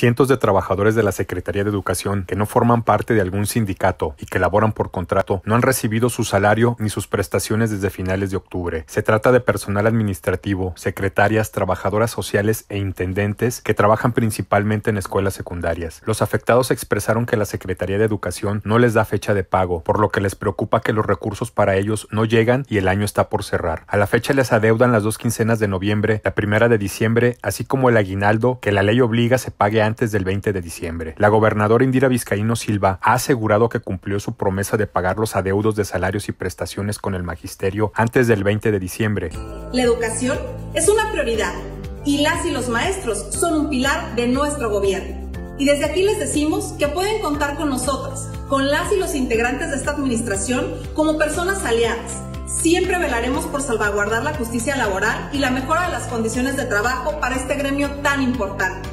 cientos de trabajadores de la Secretaría de Educación que no forman parte de algún sindicato y que laboran por contrato no han recibido su salario ni sus prestaciones desde finales de octubre. Se trata de personal administrativo, secretarias, trabajadoras sociales e intendentes que trabajan principalmente en escuelas secundarias. Los afectados expresaron que la Secretaría de Educación no les da fecha de pago, por lo que les preocupa que los recursos para ellos no llegan y el año está por cerrar. A la fecha les adeudan las dos quincenas de noviembre, la primera de diciembre, así como el aguinaldo que la ley obliga se pague antes del 20 de diciembre. La gobernadora Indira Vizcaíno Silva ha asegurado que cumplió su promesa de pagar los adeudos de salarios y prestaciones con el magisterio antes del 20 de diciembre. La educación es una prioridad y las y los maestros son un pilar de nuestro gobierno. Y desde aquí les decimos que pueden contar con nosotros, con las y los integrantes de esta administración, como personas aliadas. Siempre velaremos por salvaguardar la justicia laboral y la mejora de las condiciones de trabajo para este gremio tan importante.